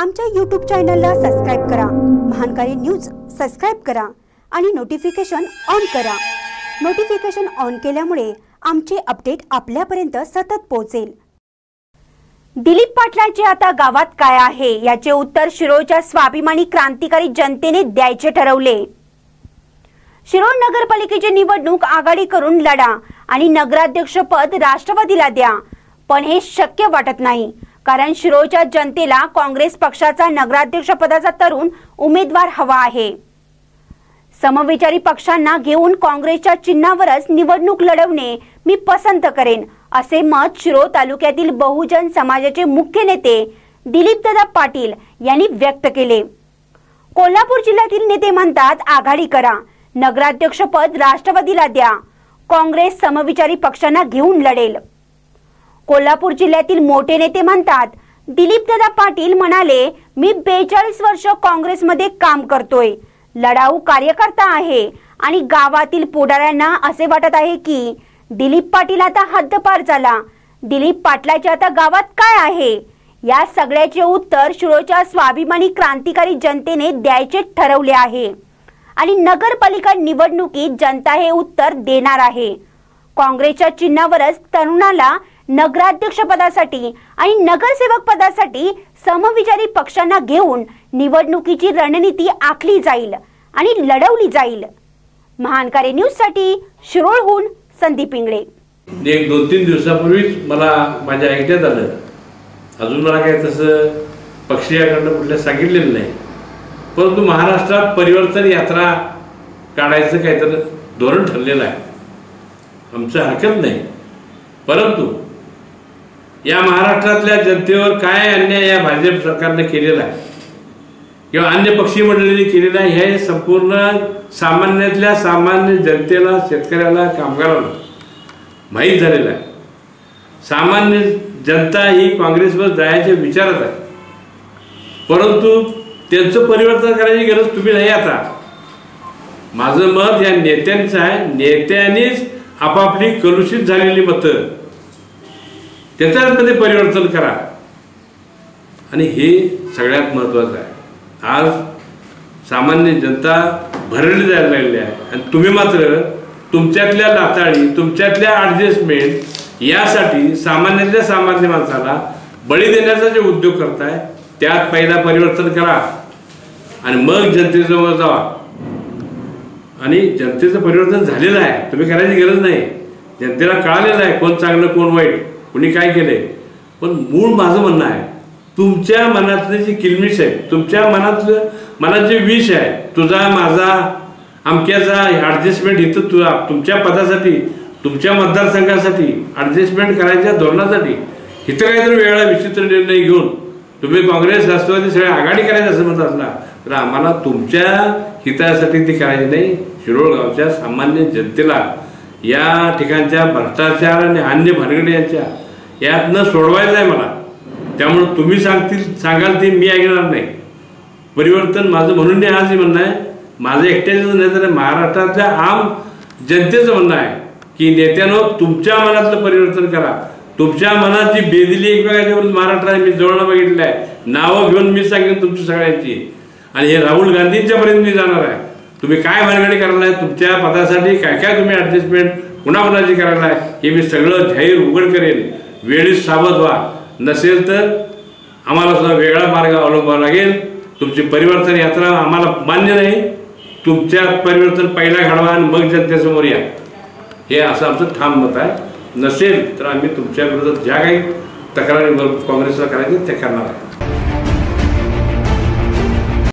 आमच्या यूट्यूब चॅनलला सबस्क्राईब करा. महानकारी न्यूज सबस्क्राईब करा आणि नोटिफिकेशन ऑन करा. नोटिफिकेशन ऑन केल्यामुळे आमचे अपडेट आपल्यापर्यंत सतत पोहोचेल. दिलीप पाटलांचे आता गावात काय आहे? याचे उत्तर शिरोळच्या स्वाभिमानी क्रांतिकारी जनतेने द्यायचे ठरवले. शिरोळ नगरपालिकेची निवडणूक आघाडी करून लढा आणि नगराध्यक्षपद राष्ट्रवादीला द्या. पण हे शक्य वाटत नाही. कारण शिरोळच्या जनतेला काँग्रेस पक्षाचा नगराध्यक्षपदाचा तरुण उमेदवार हवा आहे. समविचारी पक्षांना घेऊन काँग्रेसच्या चिन्हावरच निवडणूक लढवणे मी पसंत करेन असे मत शिरोळ तालुक्यातील बहुजन समाजाचे मुख्य नेते दिलीपदादा पाटील यांनी व्यक्त केले. कोल्हापूर जिल्ह्यातील नेते म्हणतात आघाडी करा नगराध्यक्षपद राष्ट्रवादीला द्या काँग्रेस समविचारी पक्षांना घेऊन लढेल. कोल्हापूर जिल्ह्यातील मोठे नेते म्हणतात दिलीपदादा पाटील म्हणाले मी बेचाळीस वर्ष काँग्रेसमध्ये काम करतोय. लढाऊ कार्यकर्ता आहे आणि गावातील पुढाऱ्यांना असे वाटत आहे की दिलीप पाटील आता हद्दपार झाला. दिलीप पाटलाच्या आता गावात काय आहे या सगळ्याचे उत्तर शिरोच्या स्वाभिमानी क्रांतिकारी जनतेने द्यायचे ठरवले आहे. आणि नगरपालिका निवडणुकीत जनता हे उत्तर देणार आहे. काँग्रेसच्या चिन्हावरच तरुणाला नगराध्यक्ष पदासाठी आणि नगरसेवक पदासाठी समविचारी पक्षांना घेऊन निवडणुकीची रणनीती आखली जाईल आणि लढवली जाईल. महानकारे न्यूजसाठी शिरोळहून संदीप इंगळे. एक दोन तीन दिवसापूर्वीच मला माझ्या ऐकण्यात आलं. अजून मला काय तसं पक्षीयाकडनं कुठल्या सांगितलेलं नाही. परंतु महाराष्ट्रात परिवर्तन यात्रा काढायचं काहीतरी धोरण ठरलेलं आहे. आमचं हरकत नाही. परंतु या महाराष्ट्रातल्या जनतेवर काय अन्याय या भाजप सरकारनं केलेला आहे? किंवा अन्य पक्षी मंडळींनी केलेलं आहे हे संपूर्ण सामान्यातल्या सामान्य जनतेला शेतकऱ्याला कामगाराला माहीत झालेलं आहे. सामान्य जनता ही काँग्रेसवर जायच्या विचारात आहे. परंतु त्यांचं परिवर्तन करायची गरज तुम्ही नाही आता. माझं मत या नेत्यांचं आहे. नेत्यांनीच आपापली कलुषित झालेली मतं त्याच्यामध्ये परिवर्तन करा. आणि हे सगळ्यात महत्त्वाचं आहे. आज सामान्य जनता भरली जायला लागलेली आहे. आणि तुम्ही मात्र तुमच्यातल्या लाताळी तुमच्यातल्या ॲडजस्टमेंट यासाठी सामान्यातल्या सामान्य माणसाला बळी देण्याचा जे उद्योग करताय त्यात पहिला परिवर्तन करा. आणि मग जनतेजवळ जावा. आणि जनतेचं परिवर्तन झालेलं आहे. तुम्ही करायची गरज नाही. जनतेला कळालेलं आहे कोण चांगलं कोण वाईट. कुणी काय केलंय? पण मूळ माझं म्हणणं आहे तुमच्या मनातले जी किलमिश आहे तुमच्या मनातलं मनात जे विष आहे तुझा माझा अमक्याचा ॲडजस्टमेंट इथं तुला तुमच्या पदासाठी तुमच्या मतदारसंघासाठी ॲडजस्टमेंट करायच्या धोरणासाठी इथं काहीतरी वेगळा विचित्र निर्णय घेऊन तुम्ही काँग्रेस राष्ट्रवादी सगळ्या आघाडी करायचं असं म्हणत असला तर आम्हाला तुमच्या हितासाठी ती करायची नाही. शिरोळ गावच्या सामान्य जनतेला या ठिकाणच्या भ्रष्टाचार आणि अन्य भानगडी यांच्या यातनं सोडवायचं आहे मला. त्यामुळं तुम्ही सांगतील सांगाल ते मी ऐकणार नाही. परिवर्तन माझं म्हणून नाही आज म्हणणं आहे. माझं एकट्याचं नाही तर महाराष्ट्रातल्या आम जनतेचं म्हणणं आहे की नेत्यानं तुमच्या मनातलं परिवर्तन करा. तुमच्या मनात जी बेदिली एकमेकांच्या महाराष्ट्राने मी जवळ बघितलं आहे. नावं घेऊन मी सांगेन तुमची सगळ्यांची. आणि हे राहुल गांधींच्यापर्यंत मी जाणार आहे. तुम्ही काय भानगडी करायला आहे तुमच्या पदासाठी काय काय तुम्ही ॲडजस्टमेंट कुणाकुणाची करायला आहे हे मी सगळं जाहीर उघड करेन. वेळीच सावध व्हा. नसेल तर आम्हाला सुद्धा वेगळा मार्ग अवलंबावा लागेल. तुमची परिवर्तन यात्रा आम्हाला मान्य नाही. तुमच्या परिवर्तन पहिला घडवा आणि मग जनतेसमोर या. हे असं आमचं ठाम मत आहे. नसेल तर आम्ही तुमच्याविरोधात ज्या काही तक्रारी काँग्रेसला करायची त्या करणार आहे